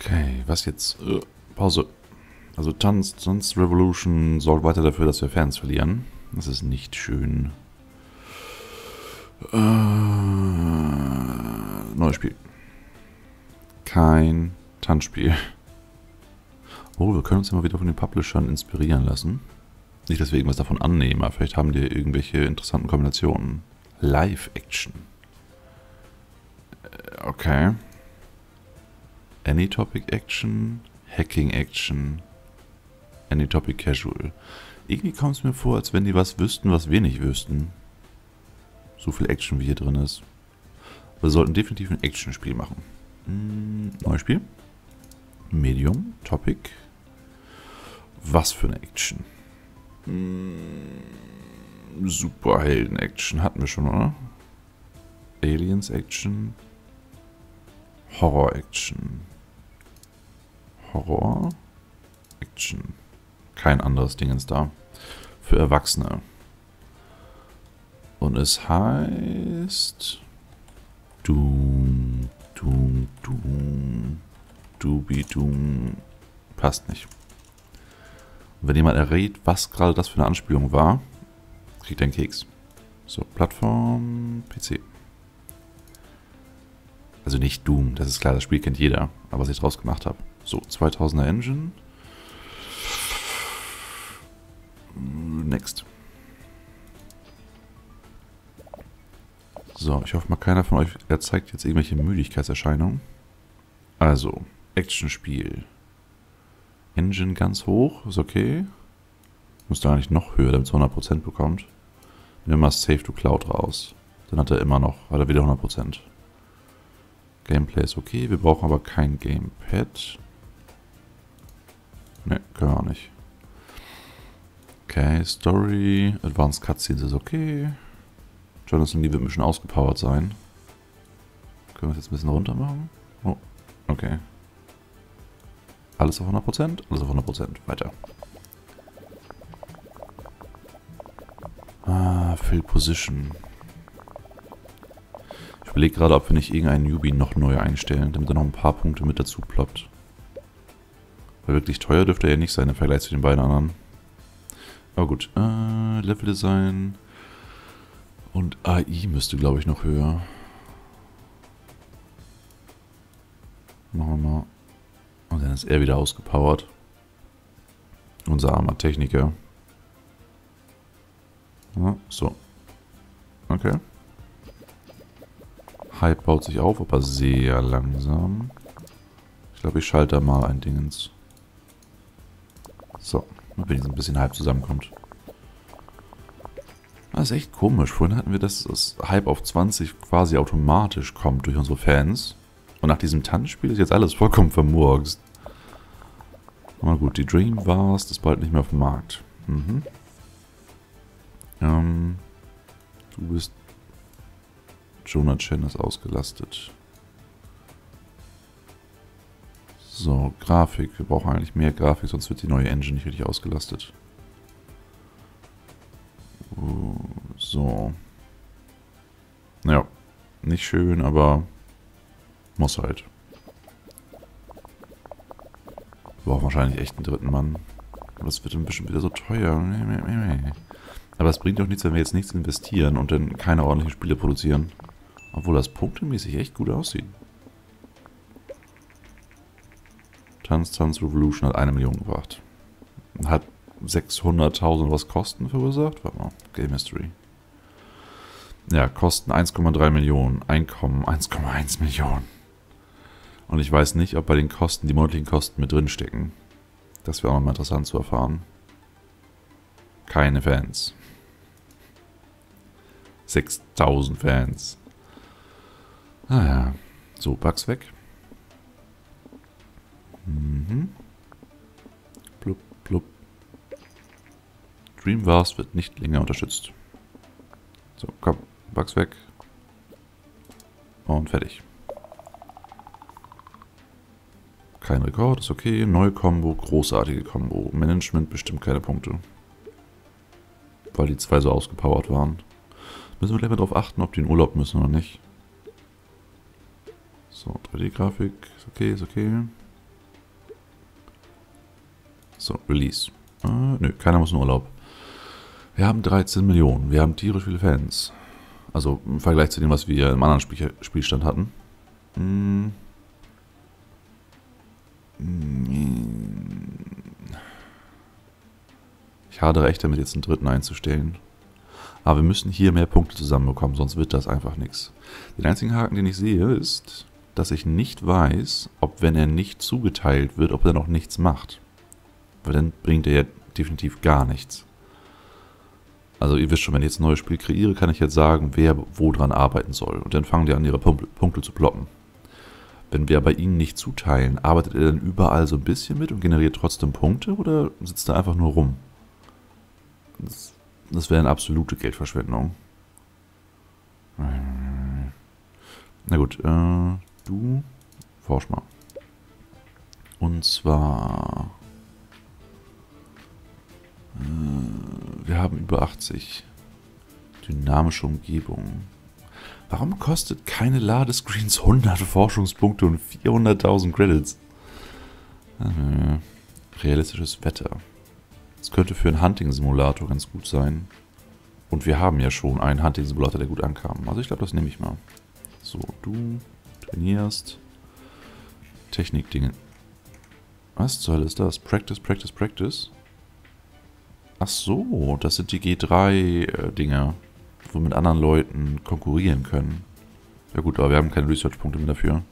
Okay, was jetzt? Äh, Pause. Also Tanz, Tanz Revolution sorgt weiter dafür, dass wir Fans verlieren. Das ist nicht schön. Äh, neues Spiel. Kein Tanzspiel. Oh, wir können uns immer wieder von den Publishern inspirieren lassen. Nicht, dass wir irgendwas davon annehmen, aber vielleicht haben die irgendwelche interessanten Kombinationen. Live-Action. Äh, okay. Any-Topic-Action, Hacking-Action, Any-Topic-Casual. Irgendwie kommt es mir vor, als wenn die was wüssten, was wir nicht wüssten. So viel Action, wie hier drin ist. Wir sollten definitiv ein Action-Spiel machen. Hm, neues Spiel. Medium, Topic. Was für eine Action? Hm, Superhelden-Action hatten wir schon, oder? Aliens-Action. Horror-Action. Horror. Action. Kein anderes Ding ist da. Für Erwachsene. Und es heißt... Doom, Doom, Doom, Dooby Doom. Passt nicht. Und wenn jemand errät, was gerade das für eine Anspielung war, kriegt er einen Keks. So, Plattform, PC. Also nicht Doom, das ist klar, das Spiel kennt jeder, aber was ich draus gemacht habe. So, 2000er Engine. Next. So, ich hoffe mal, keiner von euch erzeigt jetzt irgendwelche Müdigkeitserscheinungen. Also, Actionspiel. Engine ganz hoch, ist okay. Muss da eigentlich noch höher, damit es 100% bekommt. Nehmen wir mal Save to Cloud raus. Dann hat er immer noch, hat er wieder 100%. Gameplay ist okay, wir brauchen aber kein Gamepad. Ne, können wir auch nicht. Okay, Story, Advanced Cutscenes ist okay. Jonathan Lee wird ein bisschen ausgepowert sein. Können wir es jetzt ein bisschen runter machen? Oh, okay. Alles auf 100%? Alles auf 100%. Weiter. Ah, Fill Position. Ich überlege gerade, ob wir nicht irgendeinen Newbie noch neu einstellen, damit er noch ein paar Punkte mit dazu ploppt. Weil wirklich teuer dürfte er ja nicht sein im Vergleich zu den beiden anderen. Aber gut, äh, Level Design und AI müsste, glaube ich, noch höher. Machen wir mal. Und dann ist er wieder ausgepowert. Unser armer Techniker. Ja, so. Okay. Hype baut sich auf, aber sehr langsam. Ich glaube, ich schalte da mal ein Dingens. So, damit wenigstens ein bisschen Hype zusammenkommt. Das ist echt komisch. Vorhin hatten wir, dass das Hype auf 20 quasi automatisch kommt durch unsere Fans. Und nach diesem Tanzspiel ist jetzt alles vollkommen vermurkst. Na gut, die Dream Wars ist bald nicht mehr auf dem Markt. Mhm. Ähm, du bist... Jonah Chen ist ausgelastet. So, Grafik. Wir brauchen eigentlich mehr Grafik, sonst wird die neue Engine nicht richtig ausgelastet. So. Ja, nicht schön, aber muss halt. Wir brauchen wahrscheinlich echt einen dritten Mann. Aber das wird ein bisschen wieder so teuer. Aber es bringt doch nichts, wenn wir jetzt nichts investieren und dann keine ordentlichen Spiele produzieren. Obwohl das punktemäßig echt gut aussieht. Tanz Tanz Revolution hat eine Million gebracht. Hat 600.000 was Kosten verursacht. Warte mal, Game History. Ja, Kosten 1,3 Millionen, Einkommen 1,1 Millionen. Und ich weiß nicht, ob bei den Kosten die monatlichen Kosten mit drin stecken. Das wäre auch nochmal interessant zu erfahren. Keine Fans. 6000 Fans. Naja, so, Bugs weg. Mhm. Blub, blub. Dreamvast wird nicht länger unterstützt. So, komm, Bugs weg. Und fertig. Kein Rekord, ist okay. Neue Combo, großartige Combo. Management bestimmt keine Punkte. Weil die zwei so ausgepowert waren. Müssen wir gleich mal darauf achten, ob die in Urlaub müssen oder nicht. So, 3D-Grafik, ist okay, ist okay. So, Release. Äh, nö, keiner muss in Urlaub. Wir haben 13 Millionen. Wir haben tierisch viele Fans. Also im Vergleich zu dem, was wir im anderen Spiel Spielstand hatten. Hm. Ich hadere echt damit, jetzt einen dritten einzustellen. Aber wir müssen hier mehr Punkte zusammenbekommen, sonst wird das einfach nichts. Den einzigen Haken, den ich sehe, ist, dass ich nicht weiß, ob wenn er nicht zugeteilt wird, ob er noch nichts macht. Weil dann bringt er ja definitiv gar nichts. Also ihr wisst schon, wenn ich jetzt ein neues Spiel kreiere, kann ich jetzt sagen, wer wo dran arbeiten soll. Und dann fangen die an, ihre Punkte zu ploppen. Wenn wir bei ihnen nicht zuteilen, arbeitet er dann überall so ein bisschen mit und generiert trotzdem Punkte oder sitzt er einfach nur rum? Das, das wäre eine absolute Geldverschwendung. Na gut, äh, du forsch mal. Und zwar... Wir haben über 80. Dynamische Umgebung. Warum kostet keine Ladescreens 100 Forschungspunkte und 400.000 Credits? Äh, realistisches Wetter. Das könnte für einen Hunting-Simulator ganz gut sein. Und wir haben ja schon einen Hunting-Simulator, der gut ankam. Also ich glaube, das nehme ich mal. So, du trainierst. Technik-Dinge. Was zur Hölle ist das? Practice, Practice, Practice? Ach so, das sind die G3-Dinge, wo wir mit anderen Leuten konkurrieren können. Ja gut, aber wir haben keine Research-Punkte mehr dafür.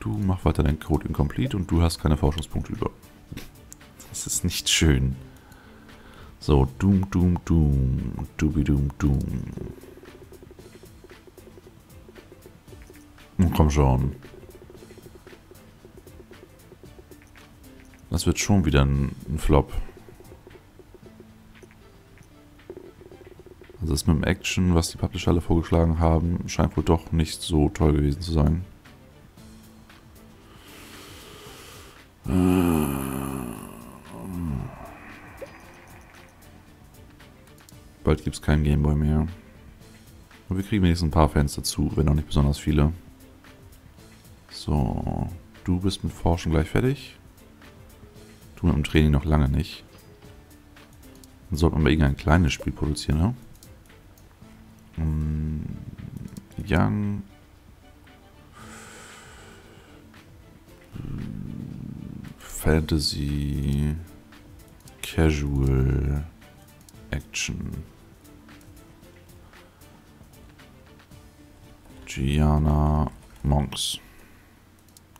Du mach weiter deinen Code incomplete und du hast keine Forschungspunkte über. Das ist nicht schön. So, Doom, Doom, Doom. Dooby, Doom, Doom. Komm schon. Das wird schon wieder ein, ein Flop. Also das mit dem Action, was die Publisher alle vorgeschlagen haben, scheint wohl doch nicht so toll gewesen zu sein. Bald gibt es keinen Gameboy mehr. Aber wir kriegen wenigstens ein paar Fans dazu, wenn auch nicht besonders viele. So, du bist mit Forschen gleich fertig. Du mit dem Training noch lange nicht. Dann sollte man mal irgendein kleines Spiel produzieren, ne? Mm, Young. Fantasy. Casual. Action. Gianna Monks.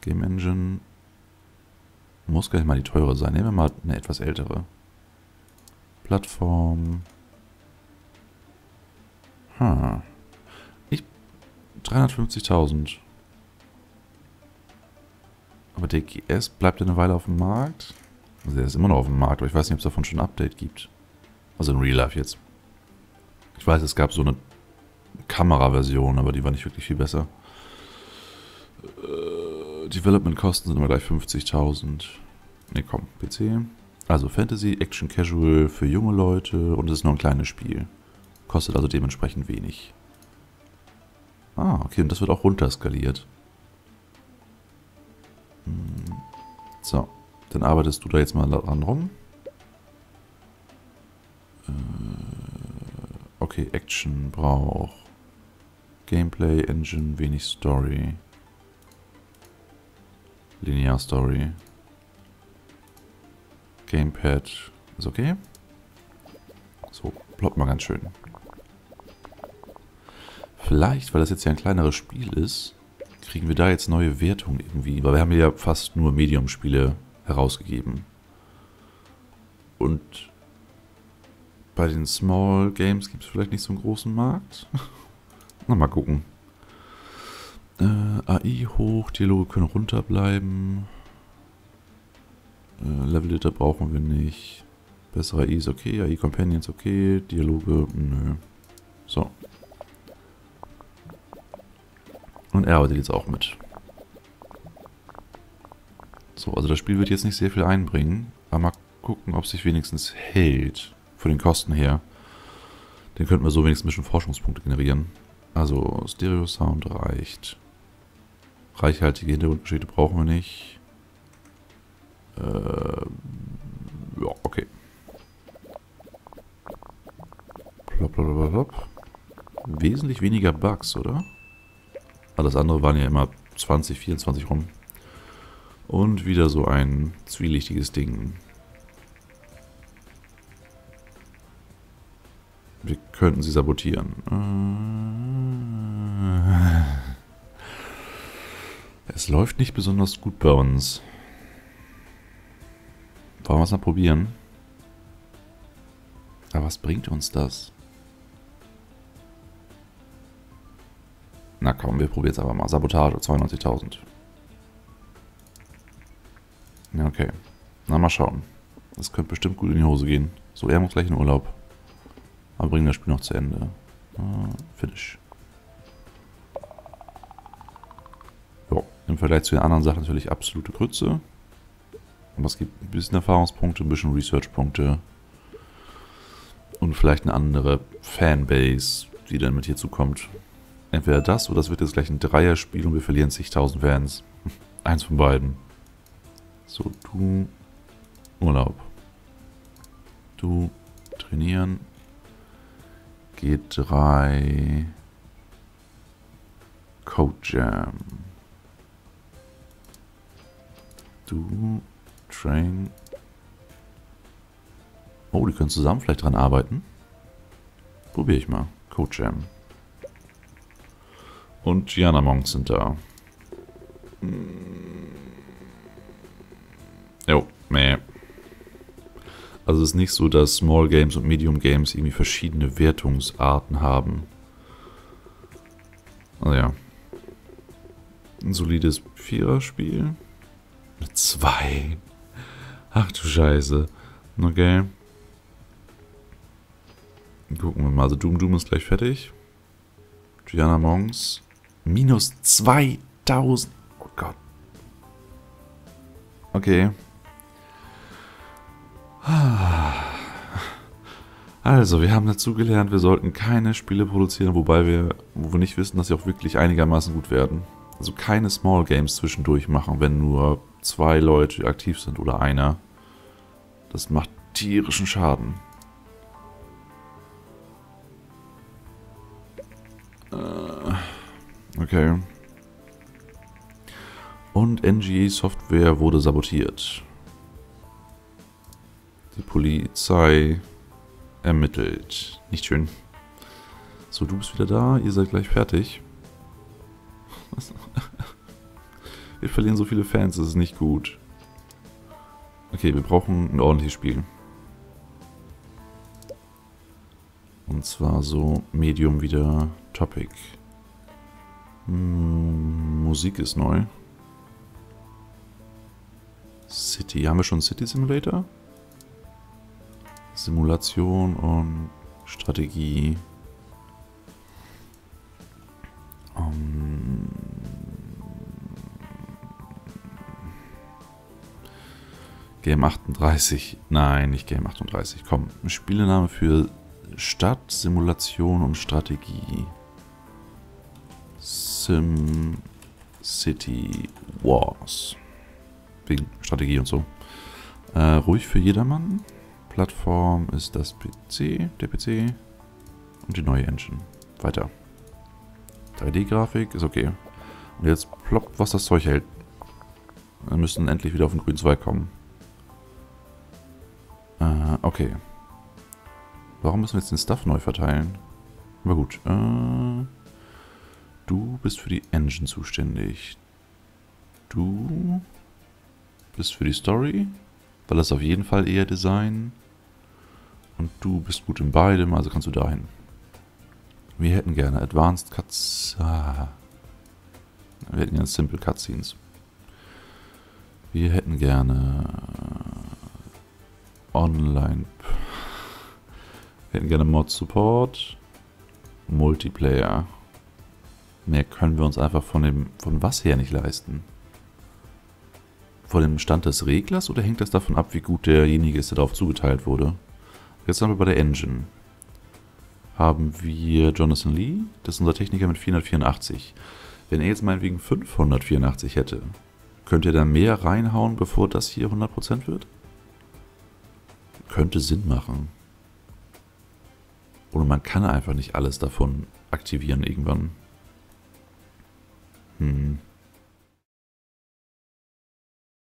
Game Engine. Muss gar nicht mal die teure sein. Nehmen wir mal eine etwas ältere. Plattform. Hm. Ich. 350.000. Aber der GS bleibt eine Weile auf dem Markt. Also der ist immer noch auf dem Markt, aber ich weiß nicht, ob es davon schon ein Update gibt. Also in Real Life jetzt. Ich weiß, es gab so eine Kameraversion, aber die war nicht wirklich viel besser. Äh, Development-Kosten sind immer gleich 50.000. Ne, komm, PC. Also Fantasy, Action Casual für junge Leute und es ist nur ein kleines Spiel. Kostet also dementsprechend wenig. Ah, okay, und das wird auch runterskaliert. Hm. So, dann arbeitest du da jetzt mal dran rum. Äh, okay, Action braucht Gameplay, Engine, wenig Story. Linear Story. Gamepad ist okay. So, ploppt mal ganz schön. Vielleicht, weil das jetzt ja ein kleineres Spiel ist, kriegen wir da jetzt neue Wertungen irgendwie. Weil wir haben ja fast nur Medium-Spiele herausgegeben. Und bei den Small Games gibt es vielleicht nicht so einen großen Markt. Na, mal gucken. Äh, AI hoch, Dialoge können runterbleiben. Äh, Level Editor brauchen wir nicht. Bessere AI ist okay, AI Companions okay, Dialoge, nö. So. Und er arbeitet jetzt auch mit. So, also das Spiel wird jetzt nicht sehr viel einbringen. Aber mal gucken, ob sich wenigstens hält. Von den Kosten her. Dann könnten wir so wenigstens ein bisschen Forschungspunkte generieren. Also Stereo-Sound reicht. Reichhaltige Hintergrundgeschichte brauchen wir nicht. Äh, Ja, okay. Plop, plop, plop, plop. Wesentlich weniger Bugs, oder? Alles andere waren ja immer 20, 24 rum. Und wieder so ein zwielichtiges Ding. Wir könnten sie sabotieren. Äh. Es läuft nicht besonders gut bei uns. Wollen wir es mal probieren? Aber was bringt uns das? Na komm, wir probieren es aber mal. Sabotage, 92.000. Ja, okay. Na, mal schauen. Das könnte bestimmt gut in die Hose gehen. So, er muss gleich in Urlaub. Aber bringen das Spiel noch zu Ende. Uh, finish. Jo, im Vergleich zu den anderen Sachen natürlich absolute Grütze. Aber es gibt ein bisschen Erfahrungspunkte, ein bisschen Research-Punkte. Und vielleicht eine andere Fanbase, die dann mit hier zukommt. Entweder das oder das wird jetzt gleich ein Dreier-Spiel und wir verlieren zigtausend Fans. Eins von beiden. So, du Urlaub. Du trainieren. G3 Code Jam. Du Train. Oh, die können zusammen vielleicht dran arbeiten. Probiere ich mal. Code Jam. Und Gianna Monks sind da. Jo, meh. Also es ist nicht so, dass Small Games und Medium Games irgendwie verschiedene Wertungsarten haben. Also ja. Ein solides Vierer-Spiel. Eine 2. Ach du Scheiße. Okay. Gucken wir mal. Also Doom Doom ist gleich fertig. Gianna Monks. Minus 2000. Oh Gott. Okay. Also, wir haben dazu gelernt, wir sollten keine Spiele produzieren, wobei wir, wo wir nicht wissen, dass sie auch wirklich einigermaßen gut werden. Also keine Small Games zwischendurch machen, wenn nur zwei Leute aktiv sind oder einer. Das macht tierischen Schaden. Äh, okay. Und NGE Software wurde sabotiert. Die Polizei ermittelt. Nicht schön. So, du bist wieder da. Ihr seid gleich fertig. wir verlieren so viele Fans. Das ist nicht gut. Okay, wir brauchen ein ordentliches Spiel. Und zwar so Medium wieder Topic. Hm, Musik ist neu. City. Haben wir schon City Simulator? Simulation und Strategie. Um, Game 38. Nein, nicht Game 38. Komm, Spielename für Stadt, Simulation und Strategie. Sim City Wars. Wegen Strategie und so. Äh, ruhig für jedermann. Plattform ist das PC, der PC und die neue Engine. Weiter. 3D-Grafik ist okay. Und jetzt ploppt, was das Zeug hält. Wir müssen endlich wieder auf den grünen Zweig kommen. Äh, okay. Warum müssen wir jetzt den Stuff neu verteilen? Aber gut. Äh, du bist für die Engine zuständig. Du bist für die Story, weil das auf jeden Fall eher Design. Und du bist gut in beidem, also kannst du dahin. Wir hätten gerne Advanced Cuts. Ah. Wir hätten gerne Simple Cutscenes. Wir hätten gerne Online. Wir hätten gerne Mod Support. Multiplayer. Mehr können wir uns einfach von dem von was her nicht leisten. Von dem Stand des Reglers oder hängt das davon ab, wie gut derjenige ist, der darauf zugeteilt wurde? Jetzt haben wir bei der Engine. Haben wir Jonathan Lee, das ist unser Techniker mit 484. Wenn er jetzt meinetwegen 584 hätte, könnte er da mehr reinhauen, bevor das hier 100% wird? könnte Sinn machen. Oder man kann einfach nicht alles davon aktivieren irgendwann. Hm.